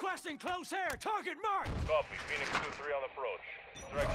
Requesting close air. Target marked. Copy. Phoenix 2-3 on approach. Direct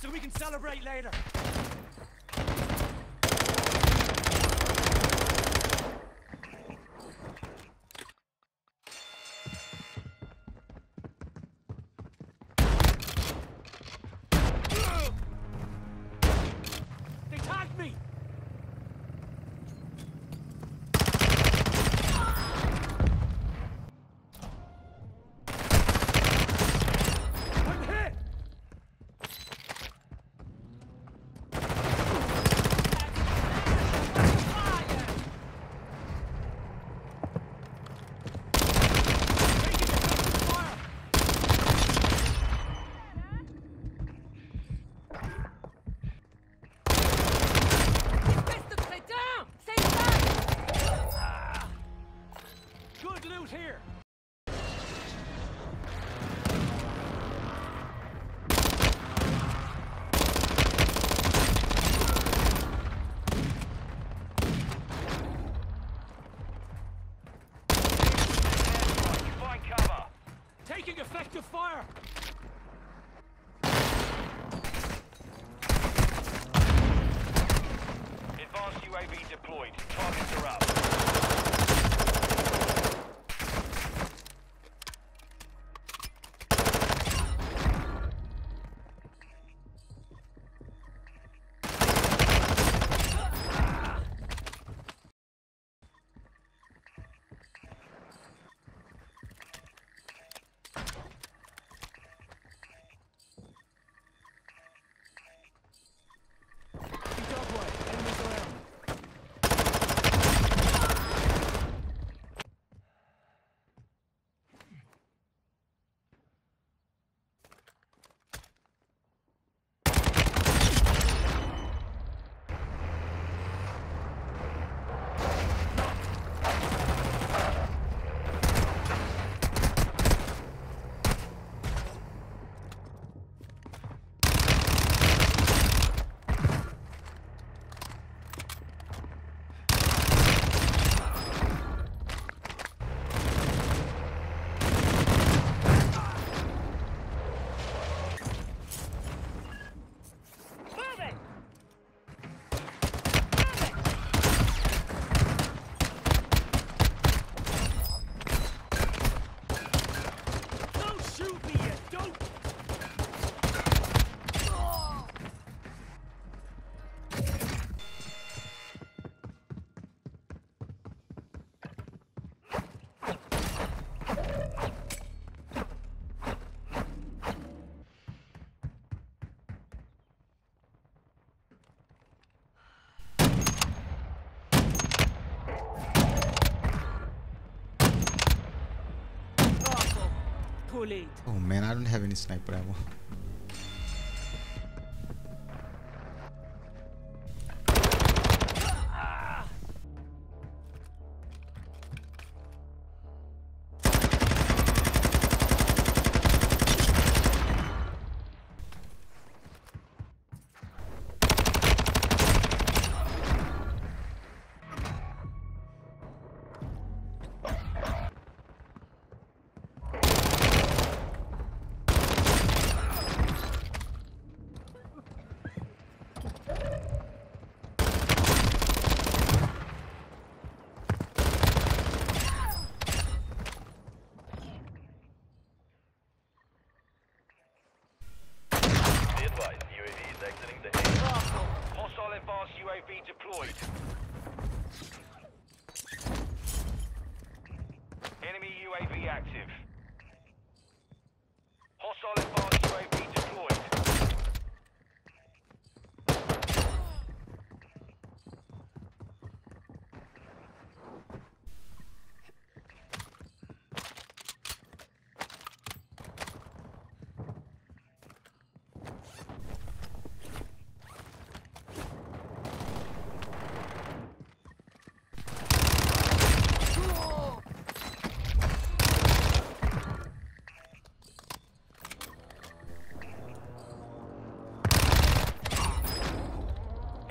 so we can celebrate later. Oh man, I don't have any sniper ammo. Advanced UAV deployed. Enemy UAV active. Hostile advanced UAV deployed.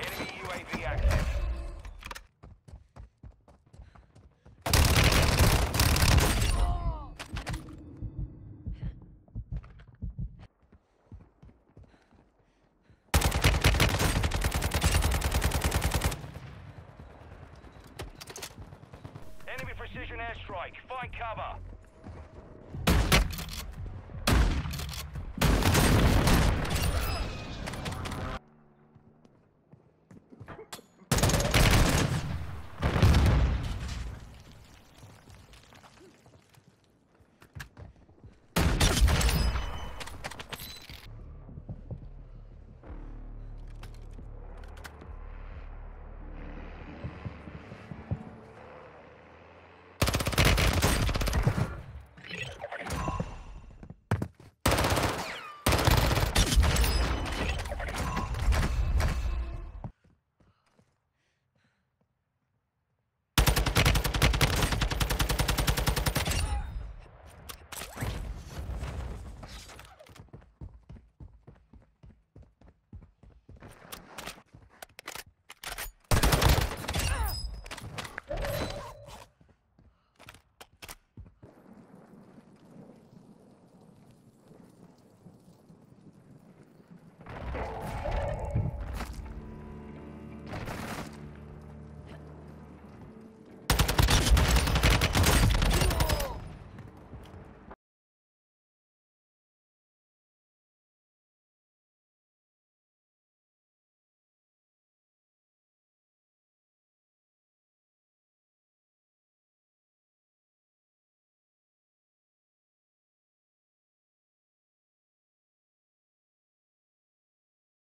Enemy UAV active. Enemy precision airstrike. Find cover.